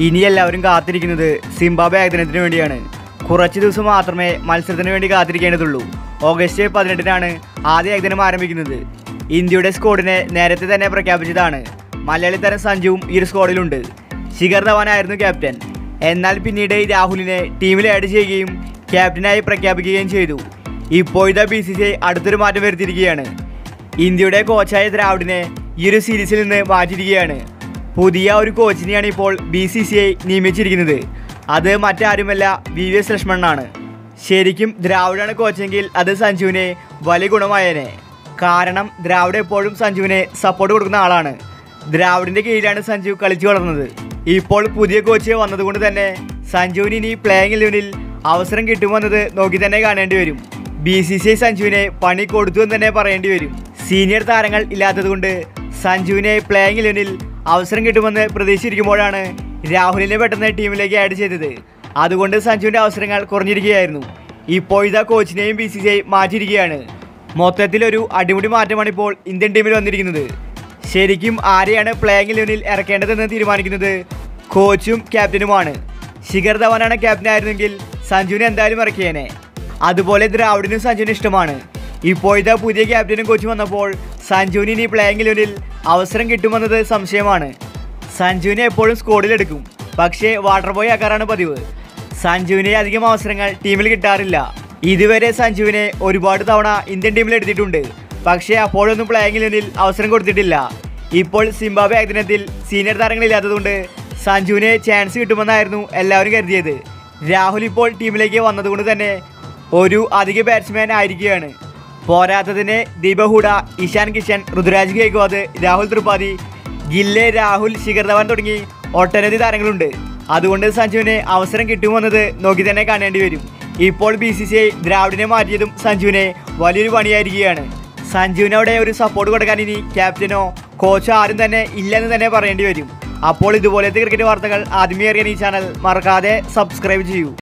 ഇനി എല്ലാവരും കാത്തിരിക്കുന്നത് സിംബാബെ ഏകദിനത്തിന് വേണ്ടിയാണ്. കുറച്ച് ദിവസം മാത്രമേ മത്സരത്തിന് വേണ്ടി കാത്തിരിക്കേണ്ടതുള്ളൂ. ഓഗസ്റ്റ് പതിനെട്ടിനാണ് ആദ്യ ഏകദിനം ആരംഭിക്കുന്നത്. ഇന്ത്യയുടെ സ്ക്വാഡിനെ നേരത്തെ തന്നെ പ്രഖ്യാപിച്ചതാണ്. മലയാളി താരം സഞ്ജുവും ഈ ഒരു സ്ക്വാഡിലുണ്ട്. ശിഖർ ധവാനായിരുന്നു ക്യാപ്റ്റൻ. എന്നാൽ പിന്നീട് രാഹുലിനെ ടീമിൽ ആഡ് ചെയ്യുകയും ക്യാപ്റ്റനായി പ്രഖ്യാപിക്കുകയും ചെയ്തു. ഇപ്പോഴത്തെ ബി സി സി അടുത്തൊരു മാറ്റം വരുത്തിയിരിക്കുകയാണ്. ഇന്ത്യയുടെ കോച്ചായ ദ്രാവിഡിനെ ഈ ഒരു സീരീസിൽ നിന്ന് മാറ്റിയിരിക്കുകയാണ്. പുതിയ ഒരു കോച്ചിനെയാണ് ഇപ്പോൾ ബി സി സി ഐ നിയമിച്ചിരിക്കുന്നത്. അത് മറ്റാരുമല്ല വി വി എസ് ലക്ഷ്മണനാണ്. ശരിക്കും ദ്രാവിഡാണ് കോച്ചെങ്കിൽ അത് സഞ്ജുവിനെ വലിയ ഗുണമായേനെ. കാരണം ദ്രാവിഡ് എപ്പോഴും സഞ്ജുവിനെ സപ്പോർട്ട് കൊടുക്കുന്ന ആളാണ്. ദ്രാവിഡിന്റെ കീഴിലാണ് സഞ്ജു കളിച്ചു വളർന്നത്. ഇപ്പോൾ പുതിയ കോച്ച് വന്നതുകൊണ്ട് തന്നെ സഞ്ജുവിന് ഇനി പ്ലേയിങ് ഇലവനിൽ അവസരം കിട്ടുമെന്നത് നോക്കി തന്നെ കാണേണ്ടി വരും. ബി സി സി സഞ്ജുവിനെ പണി കൊടുത്തു എന്ന് തന്നെ പറയേണ്ടി വരും. സീനിയർ താരങ്ങൾ ഇല്ലാത്തതുകൊണ്ട് സഞ്ജുവിനെ പ്ലേയിങ് ഇലവനിൽ അവസരം കിട്ടുമെന്ന് പ്രതീക്ഷിച്ചിരിക്കുമ്പോഴാണ് രാഹുലിനെ പെട്ടെന്ന് ടീമിലേക്ക് ആഡ് ചെയ്തത്. അതുകൊണ്ട് സഞ്ജുവിന്റെ അവസരങ്ങൾ കുറഞ്ഞിരിക്കുകയായിരുന്നു. ഇപ്പോഴത്തെ കോച്ചിനെയും ബി സി സി ഐ മാറ്റിയിരിക്കുകയാണ്. മൊത്തത്തിലൊരു അടിമുടി മാറ്റമാണ് ഇപ്പോൾ ഇന്ത്യൻ ടീമിൽ വന്നിരിക്കുന്നത്. ശരിക്കും ആരെയാണ് പ്ലേയിങ് ലെവനിൽ ഇറക്കേണ്ടതെന്ന് തീരുമാനിക്കുന്നത്? കോച്ചും ക്യാപ്റ്റനുമാണ് ശിഖർ ധവാനാണ് ക്യാപ്റ്റൻ ആയിരുന്നെങ്കിൽ സഞ്ജുവിനെ എന്തായാലും ഇറക്കിയേനെ. അതുപോലെ ദ്രാവിഡിനും സഞ്ജുവിന് ഇഷ്ടമാണ്. ഇപ്പോഴത്തെ പുതിയ ക്യാപ്റ്റനും കോച്ചും വന്നപ്പോൾ സഞ്ജുവിന് ഇനി പ്ലേയിങ് ലെവലിൽ അവസരം കിട്ടുമെന്നത് സംശയമാണ്. സഞ്ജുവിനെ എപ്പോഴും സ്കോഡിലെടുക്കും പക്ഷേ വാട്ടർ ബോയ് ആക്കാറാണ് പതിവ്. സഞ്ജുവിനെ അധികം അവസരങ്ങൾ ടീമിൽ കിട്ടാറില്ല. ഇതുവരെ സഞ്ജുവിനെ ഒരുപാട് തവണ ഇന്ത്യൻ ടീമിൽ എടുത്തിട്ടുണ്ട്. പക്ഷേ അപ്പോഴൊന്നും പ്ലേയിങ് ലെവലിൽ അവസരം കൊടുത്തിട്ടില്ല. ഇപ്പോൾ സിംബാബെ ഏകദിനത്തിൽ സീനിയർ താരങ്ങളില്ലാത്തതുകൊണ്ട് സഞ്ജുവിന് ചാൻസ് കിട്ടുമെന്നായിരുന്നു എല്ലാവരും കരുതിയത്. രാഹുൽ ഇപ്പോൾ ടീമിലേക്ക് വന്നതുകൊണ്ട് തന്നെ ഒരു അധിക ബാറ്റ്സ്മാൻ ആയിരിക്കുകയാണ്. പോരാത്തതിന് ദീപഹൂഡ ഹൂഡ ഇഷാൻ കിഷൻ ഋതുരാജ് ഗേക്വാദ് രാഹുൽ ത്രിപാഠി ഗില്ലെ രാഹുൽ ശിഖർ ധവാൻ തുടങ്ങി ഒട്ടനവധി താരങ്ങളുണ്ട്. അതുകൊണ്ട് സഞ്ജുവിന് അവസരം കിട്ടുമെന്നത് നോക്കി തന്നെ കാണേണ്ടി വരും. ഇപ്പോൾ ബി സി സി ഐ ദ്രാവിഡിനെ മാറ്റിയതും സഞ്ജുവിനെ വലിയൊരു പണിയായിരിക്കുകയാണ്. സഞ്ജുവിന് ഒരു സപ്പോർട്ട് കൊടുക്കാൻ ഇനി ക്യാപ്റ്റനോ കോച്ചോ ആരും തന്നെ ഇല്ലെന്ന് തന്നെ പറയേണ്ടി വരും. അപ്പോൾ ഇതുപോലത്തെ ക്രിക്കറ്റ് വാർത്തകൾ ആദ്യമേ അറിയാൻ ഈ ചാനൽ മറക്കാതെ സബ്സ്ക്രൈബ് ചെയ്യൂ.